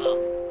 Oh.